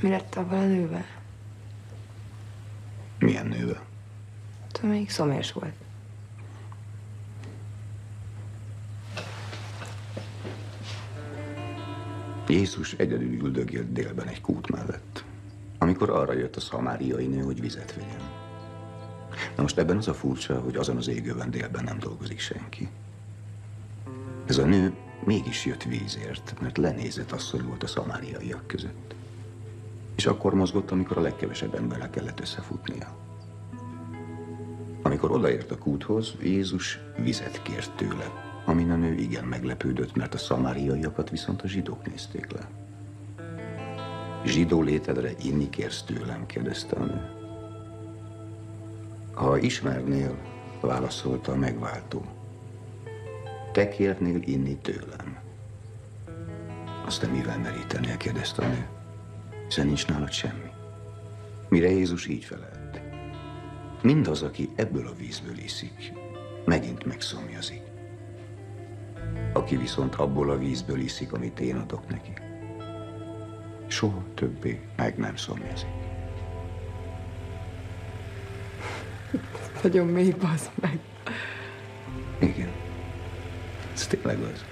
Mi lett avval a nővel? Milyen nővel? Tudom, melyik szomjas volt. Jézus egyedül üldögélt délben egy kút mellett, amikor arra jött a szamáriai nő, hogy vizet vigyen. Na most ebben az a furcsa, hogy azon az égőben délben nem dolgozik senki. Ez a nő mégis jött vízért, mert lenézett asszony volt a szamáriaiak között. És akkor mozgott, amikor a legkevesebb emberrel kellett összefutnia. Amikor odaért a kúthoz, Jézus vizet kért tőle, amin a nő igen meglepődött, mert a szamáriaiakat viszont a zsidók nézték le. Zsidó létedre inni kérsz tőlem, kérdezte a nő. Ha ismernél, válaszolta a megváltó. Te kérnél inni tőlem. Azt te mivel merítenél, kérdezte a nő. Hiszen nincs nálad semmi. Mire Jézus így felelt. Mindaz, aki ebből a vízből iszik, megint megszomjazik. Aki viszont abból a vízből iszik, amit én adok neki, soha többé meg nem szomjazik. Nagyon mély, bazd meg. Igen. Ez tényleg az.